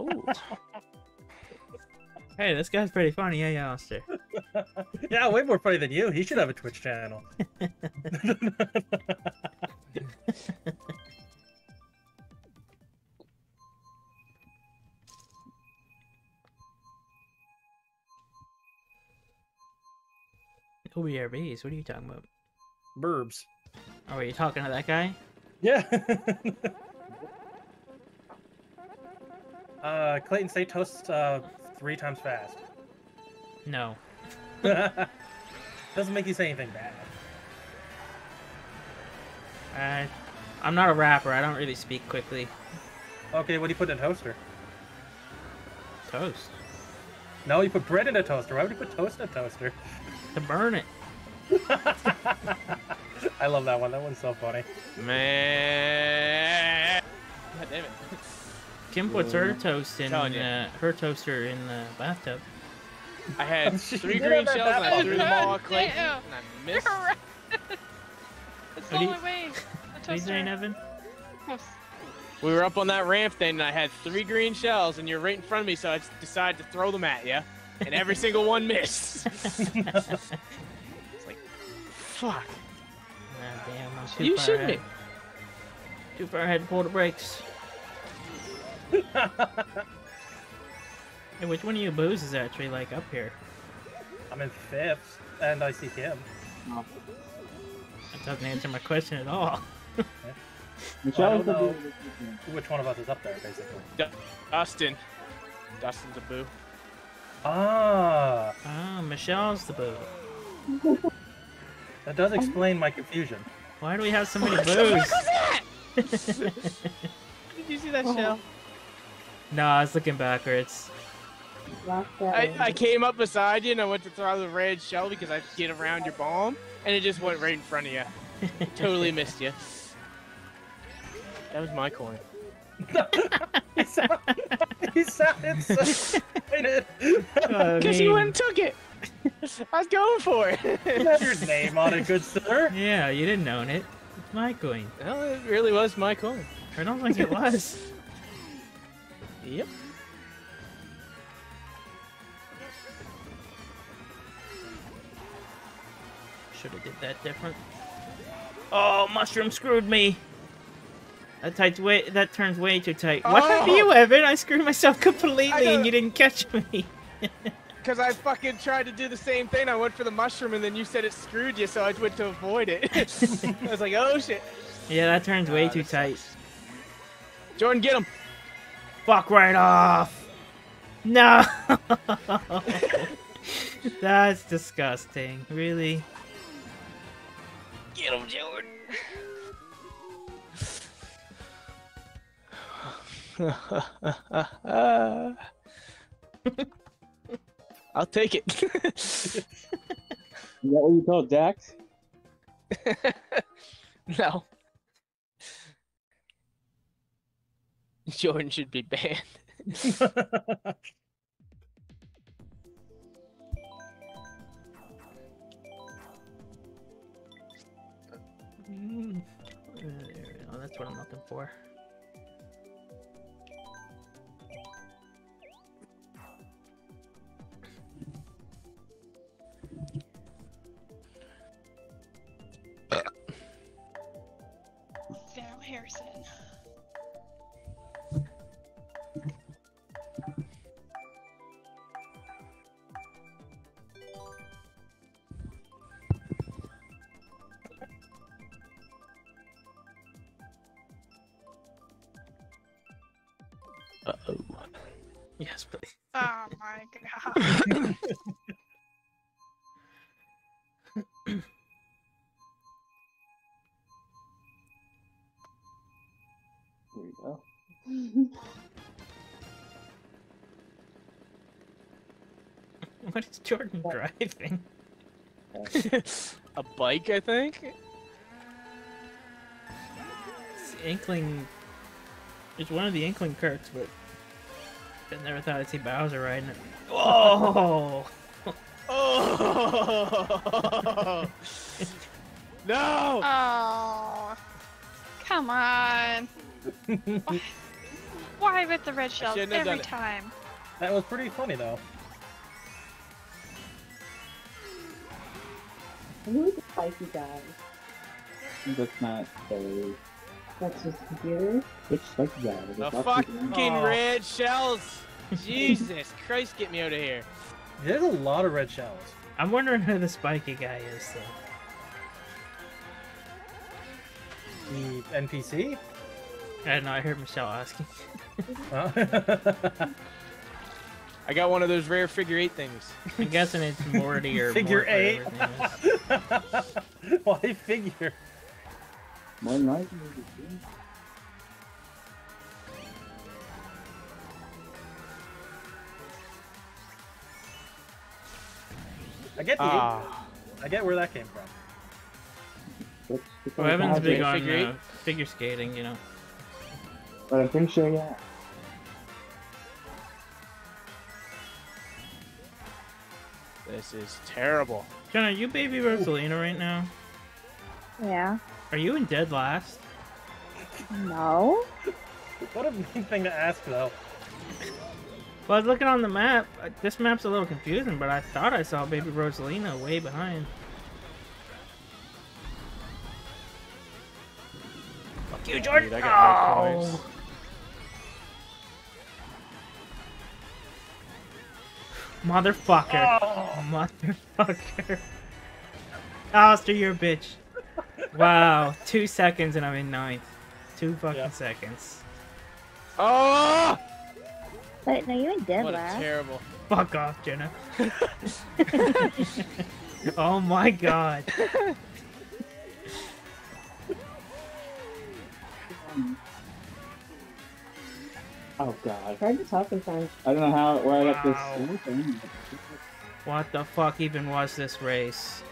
Ooh. Hey, this guy's pretty funny, yeah, yeah, Alistair. yeah, way more funny than you. He should have a Twitch channel. OBRBs, what are you talking about? Burbs. Oh, are you talking to that guy? Yeah. uh, Clayton, say toast uh, three times fast. No. Doesn't make you say anything bad. I, I'm not a rapper. I don't really speak quickly. Okay, what do you put in a toaster? Toast. No, you put bread in a toaster. Why would you put toast in a toaster? To burn it. I love that one. That one's so funny. Man. God damn it. Kim puts her toast in Telling ya. uh, her toaster in the bathtub. I had three green shells and I bad. threw them all at Clayton damn. and I missed. You're right. It's the What do you- only way. A What are you toaster. saying, Evan? We were up on that ramp then and I had three green shells and you're right in front of me so I decided to throw them at you and every single one missed. it's like, fuck. Ah, damn, I'm too You far should ahead. be. Too far ahead to pull the brakes. Hey, which one of you boos is actually like up here? I'm in fifth, and I see him. That doesn't answer my question at all. I Michelle don't know which one of us is up there, basically. Dustin. Dustin's a boo. Ah, Ah, Michelle's the boo. that does explain my confusion. Why do we have so many boos? Did you see that shell? No, I was looking backwards. I, I came up beside you and I went to throw the red shell because I get around your bomb and it just went right in front of you. totally missed you. That was my coin. he, sound, he sounded so excited. I Because you mean, went and took it. I was going for it. You have your name on it, good sir. Yeah, you didn't own it. It's my coin. well, it really was my coin. I don't think it was. Yep. Should have did that different. Oh, mushroom screwed me. That tight way. That turns way too tight. What happened to Oh! you, Evan? I screwed myself completely, and you didn't catch me. Because I fucking tried to do the same thing. I went for the mushroom and then you said it screwed you, so I went to avoid it. I was like, oh shit. yeah, that turns way too this tight. Jordan, get him. Fuck right off. No. That's disgusting. Really? Get him, Jordan. I'll take it. Is that what you call Dax? no. Jordan should be banned. There we go. That's what I'm looking for. Sam Harrison. Uh oh. Yes, please. Oh my god. Here we go. What is Jordan driving? A bike, I think. It's Inkling. It's one of the Inkling carts, but I never thought I'd see Bowser riding it. Whoa! Oh no! Oh. Come on. Why with the red shells every done it. time? That was pretty funny though. Who's the spicy guy? That's not fair. That's his computer? Which spicy guy? The There's lots of them. fucking Oh. red shells. Jesus Christ, get me out of here. There's a lot of red shells. I'm wondering who the spiky guy is, though. The NPC? I don't know. I heard Michelle asking. Huh? I got one of those rare figure eight things. I'm guessing it's Morty or Figure Mort, eight. whatever his name is. Why figure? More than likely. I get the Ah, I get where that came from. What's Well, Evan's big on Figure uh, figure skating, you know. But I'm pretty sure, yeah. this is terrible. Jenna, are you baby Rosalina right now? Yeah. Are you in dead last? No. What a mean thing to ask though. Well, I was looking on the map. Uh, This map's a little confusing, but I thought I saw baby Rosalina way behind. Fuck you, Jordan! Dude, I got no Oh! points. Motherfucker. Oh, Motherfucker. Alistair, you're a bitch. Wow, two seconds and I'm in ninth. Two fucking Yeah. seconds. Oh, Wait, no, you in dead what a last. terrible. Fuck off, Jenna. oh my god. Oh god. Hard to talk sometimes. I don't know how where I got this. What the fuck even was this race?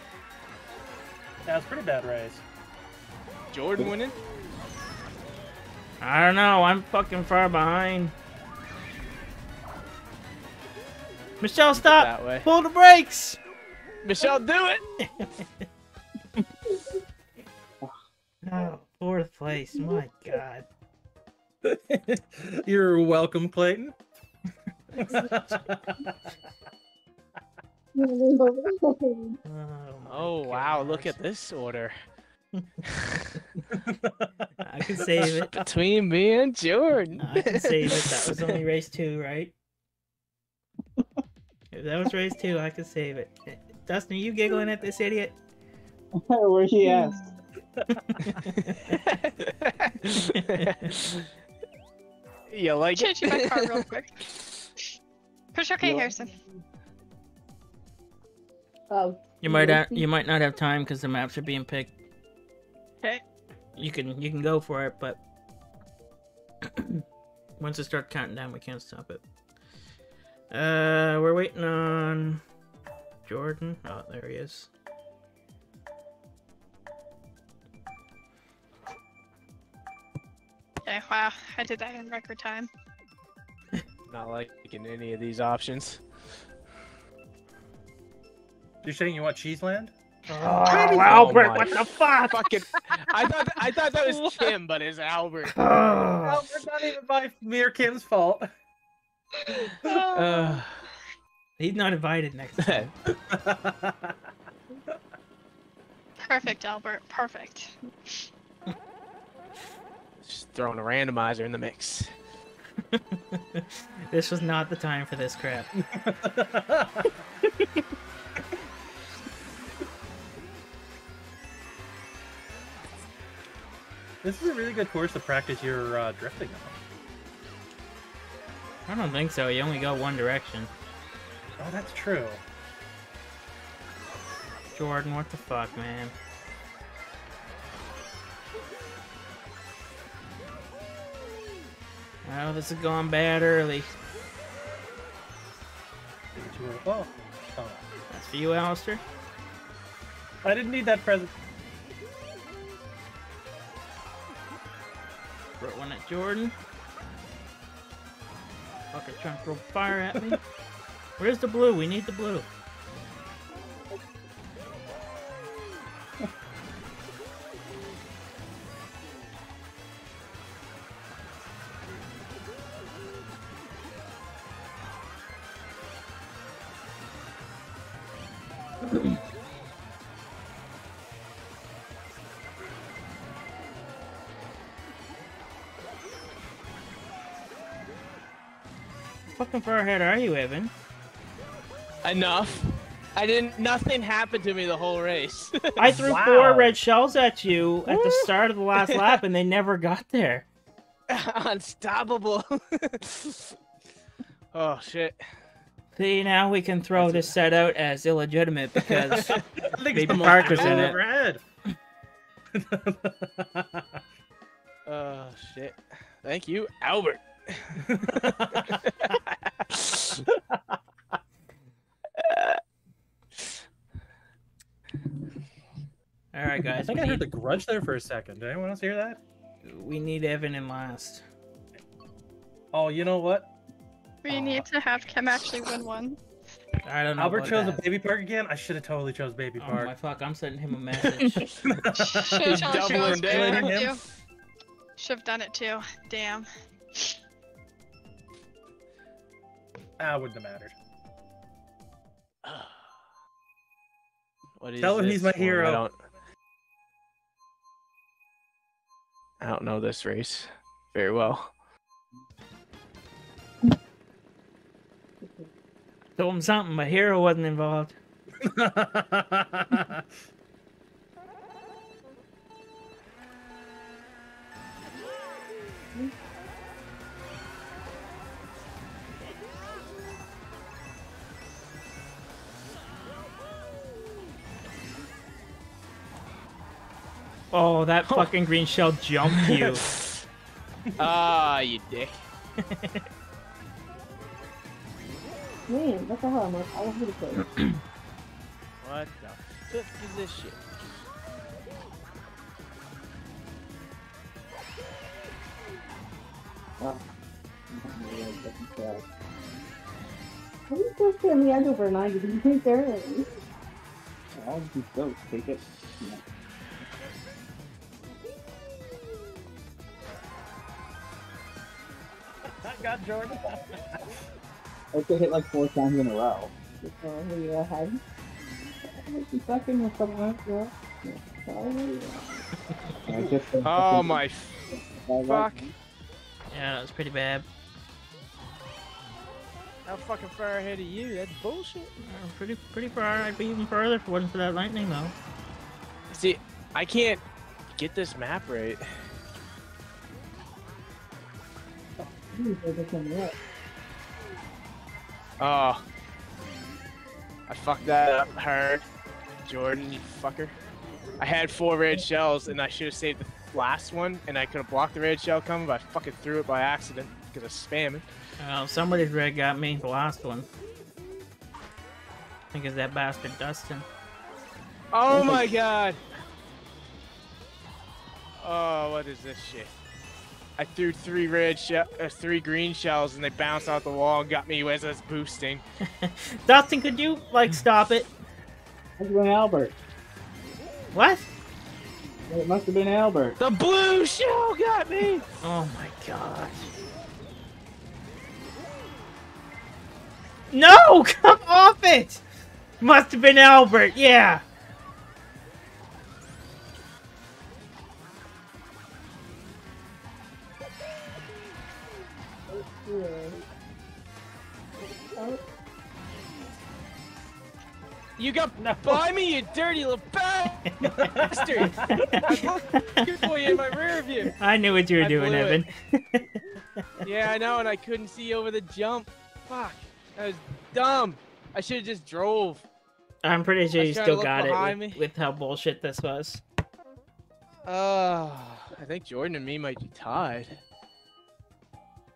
Yeah, was pretty bad race. Jordan winning? I don't know, I'm fucking far behind. Michelle, stop! That way. Pull the brakes! Michelle, do it. Oh, fourth place, my god. You're welcome, Clayton. Oh, Oh wow, God. look at this order. I can save it. Between me and Jordan. I can save it. That was only race two, right? If that was race two, I could save it. Eh, Dustin, are you giggling at this idiot? where he at? you like it? Change my car real quick. Push okay, Yeah. Harrison. Oh. You might ha- you might not have time because the maps are being picked. Okay. You can you can go for it, but once it starts counting down, we can't stop it. Uh, we're waiting on Jordan. Oh, there he is. Okay, wow, I did that in record time. Not liking any of these options. You're saying you want Cheeseland? Oh, Oh Albert, my what the fuck? Fucking, I thought I thought that was Kim, but it's Albert. Oh. Albert, not even by me or Kim's fault. Uh, He's not invited next time. Perfect, Albert. Perfect. just throwing a randomizer in the mix. this was not the time for this crap. This is a really good course to practice your uh, drifting on. I don't think so. You only go one direction. Oh, that's true. Jordan, what the fuck, man? Oh, this is going bad early. Oh, oh. That's for you, Alistair. I didn't need that present. Jordan. Fucker trying to throw fire at me. Where's the blue? We need the blue. Fucking far ahead are you, Evan? Enough. I didn't. Nothing happened to me the whole race. I threw Wow. four red shells at you at the start of the last lap, and they never got there. Unstoppable. oh shit. See, now we can throw this set out as illegitimate because I think Baby it's the most Parker's in I've it. Oh shit. Thank you, Albert. all right, I guys, think I heard the grudge there for a second. Did anyone else hear that? we need Evan in last. Oh, you know what? We need to have Kim actually win one. I don't know. Albert about chose that. a baby park again. I should have totally chose baby Oh my fuck! I'm sending him a message. Should've chose doubling Rose down. Park, Him. too. Should have done it too. Damn. ah, wouldn't have mattered. What is Tell him he's this my one? hero. I don't. Know this race very well. Told him something. My hero wasn't involved. Oh, that fucking green shell jumped you. Ah, you dick. Man, what the hell? I'm like all over the place. What the fuck is this shit? Oh. How are you supposed to in the edge over 90 degrees early? I'll just go. Take it. Yeah. I got Jordan. I have to hit like four times in a row. So, were you ahead? You fucking with someone girl? Yeah, sorry. I just Oh my fuck. Yeah, that was pretty bad. How fucking far ahead of you? That's bullshit. Uh, pretty, pretty far. I'd be even further if it wasn't for that lightning, though. See, I can't get this map right. Oh. I fucked that up hard. Jordan, you fucker. I had four red shells and I should have saved the last one and I could have blocked the red shell coming, but I fucking threw it by accident because of spamming. Well, somebody's red got me, the last one. I think it's that bastard Dustin. Oh my god! Oh, what is this shit? I threw three red shell, uh, three green shells, and they bounced off the wall and got me as I was boosting. Dustin, could you, like, stop it? Must have been Albert. What? It must have been Albert. The blue shell got me. Oh my god. No! Come off it! Must have been Albert, yeah! Yeah. You got by me, you dirty little bastard! I looked for you in my rear view. I knew what you were I doing, Evan. Yeah, I know, and I couldn't see over the jump. Fuck, that was dumb. I should have just drove. I'm pretty sure I you was trying to still got it with, with how bullshit this was. Uh, I think Jordan and me might be tied.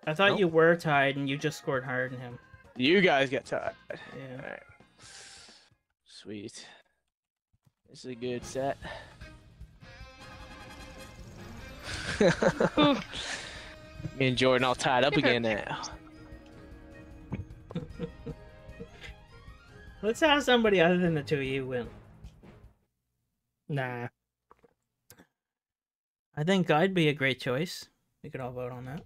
I thought Nope. you were tied and you just scored higher than him. You guys get tied. Yeah. Alright. Sweet. This is a good set. Me and Jordan all tied up again now. Let's have somebody other than the two of you win. Nah. I think I'd be a great choice. We could all vote on that.